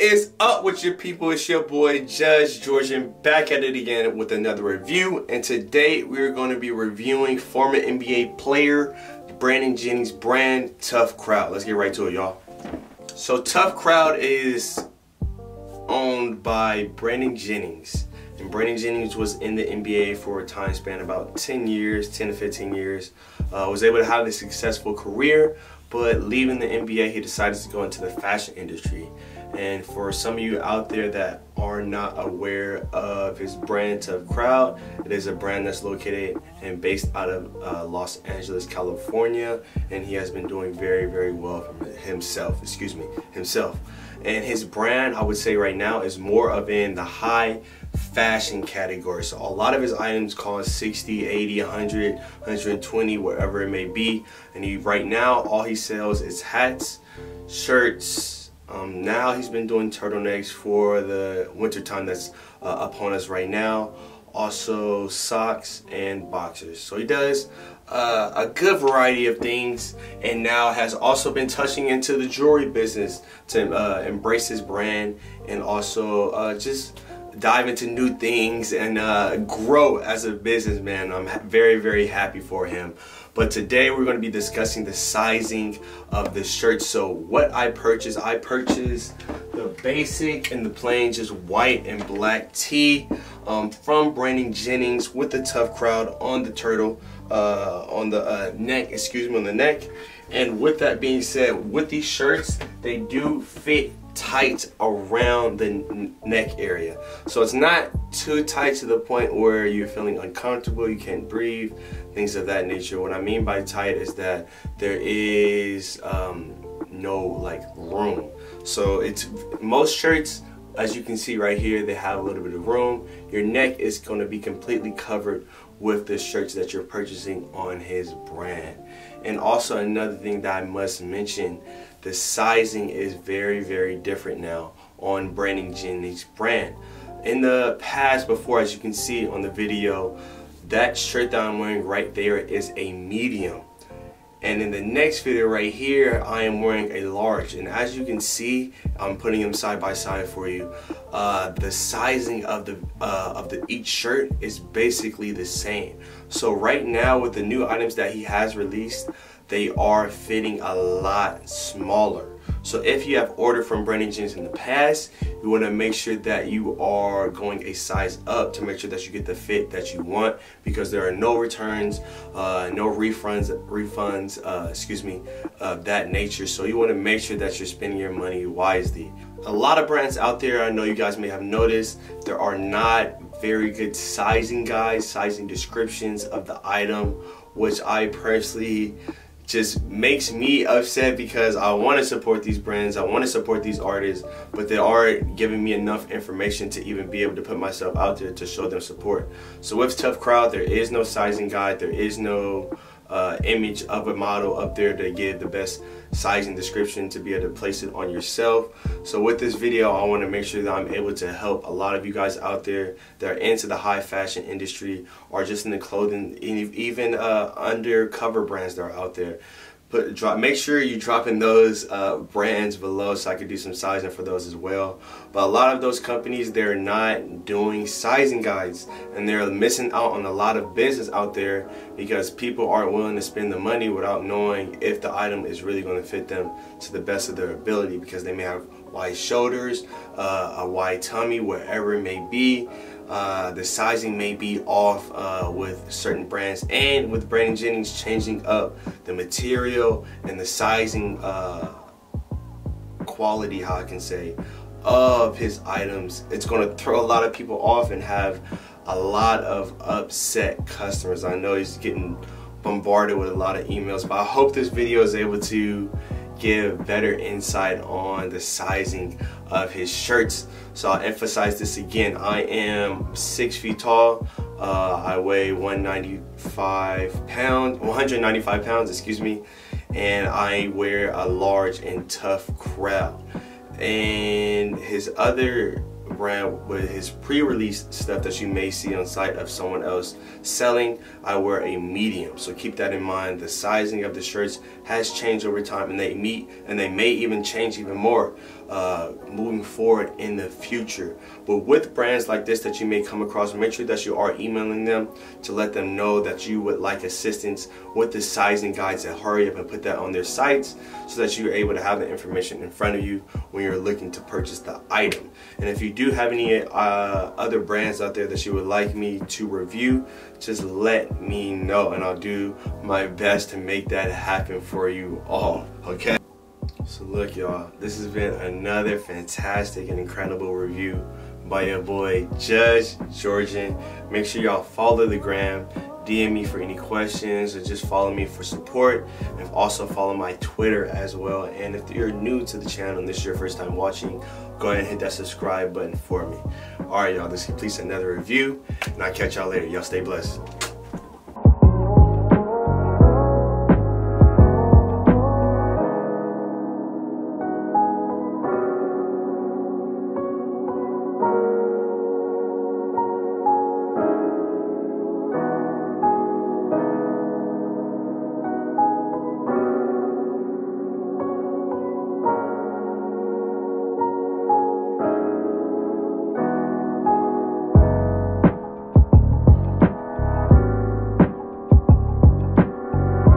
What is up with your people? It's your boy Judge Georgian back at it again with another review. And today we're going to be reviewing former NBA player Brandon Jennings brand Tuff Crowd. Let's get right to it, y'all. So Tuff Crowd is owned by Brandon Jennings. And Brandon Jennings was in the NBA for a time span about 10 years, 10 to 15 years. Uh, was able to have a successful career, but leaving the NBA, he decided to go into the fashion industry. And for some of you out there that are not aware of his brand Tuff Crowd, it is a brand that's located and based out of uh, Los Angeles, California, and he has been doing very, very well himself. Excuse me, himself. And his brand, I would say right now, is more of in the high fashion category. So a lot of his items cost 60, 80, 100, 120, wherever it may be. And he right now, all he sells is hats, shirts, um, now he's been doing turtlenecks for the winter time that's uh, upon us right now. Also socks and boxers. So he does uh, a good variety of things and now has also been touching into the jewelry business to uh, embrace his brand and also uh, just dive into new things and uh, grow as a businessman. I'm very, very happy for him. But today we're going to be discussing the sizing of this shirt. So what I purchased, I purchased the basic and the plain just white and black tee um, from Brandon Jennings with the Tuff Crowd on the turtle, uh, on the uh, neck, excuse me, on the neck. And with that being said, with these shirts, they do fit tight around the neck area. So it's not too tight to the point where you're feeling uncomfortable, you can't breathe, things of that nature. What I mean by tight is that there is um, no like room. So it's most shirts, as you can see right here, they have a little bit of room. Your neck is going to be completely covered with the shirts that you're purchasing on his brand. And also another thing that I must mention, the sizing is very, very different now on Brandon Jennings brand. In the past before, as you can see on the video, that shirt that I'm wearing right there is a medium. And in the next video right here, I am wearing a large. And as you can see, I'm putting them side by side for you. Uh, the sizing of the uh, of the each shirt is basically the same. So right now with the new items that he has released, they are fitting a lot smaller. So if you have ordered from Brandon Jeans in the past, you want to make sure that you are going a size up to make sure that you get the fit that you want because there are no returns, uh, no refunds, refunds, uh, excuse me, of that nature. So you want to make sure that you're spending your money wisely. A lot of brands out there, I know you guys may have noticed, there are not very good sizing guides, sizing descriptions of the item, which I personally just makes me upset because I want to support these brands, I want to support these artists, but they aren't giving me enough information to even be able to put myself out there to show them support. So with Tuff Crowd, there is no sizing guide, there is no uh, image of a model up there to give the best sizing description to be able to place it on yourself. So with this video, I want to make sure that I'm able to help a lot of you guys out there that are into the high fashion industry or just in the clothing, even uh, undercover brands that are out there put drop make sure you drop in those uh, brands below so I could do some sizing for those as well. But a lot of those companies they're not doing sizing guides and they're missing out on a lot of business out there because people aren't willing to spend the money without knowing if the item is really going to fit them to the best of their ability because they may have wide shoulders uh, a wide tummy wherever it may be. Uh, the sizing may be off uh, with certain brands and with Brandon Jennings changing up the material and the sizing uh, quality how I can say of his items. It's going to throw a lot of people off and have a lot of upset customers. I know he's getting bombarded with a lot of emails but I hope this video is able to give better insight on the sizing of his shirts. So I'll emphasize this again. I am six feet tall. Uh, I weigh 195 pounds, 195 pounds, excuse me, and I wear a large and Tuff Crowd. And his other brand with his pre-release stuff that you may see on site of someone else selling I wear a medium. So keep that in mind. The sizing of the shirts has changed over time and they meet and they may even change even more uh, moving forward in the future. But with brands like this that you may come across, make sure that you are emailing them to let them know that you would like assistance with the sizing guides and hurry up and put that on their sites so that you're able to have the information in front of you when you're looking to purchase the item. And if you do have any uh, other brands out there that you would like me to review, just let me know and I'll do my best to make that happen for you all, okay? So look y'all, this has been another fantastic and incredible review by your boy Judge Georgian. Make sure y'all follow the gram, DM me for any questions or just follow me for support and also follow my Twitter as well. And if you're new to the channel and this is your first time watching, go ahead and hit that subscribe button for me. Alright y'all, this completes another review and I'll catch y'all later. Y'all stay blessed.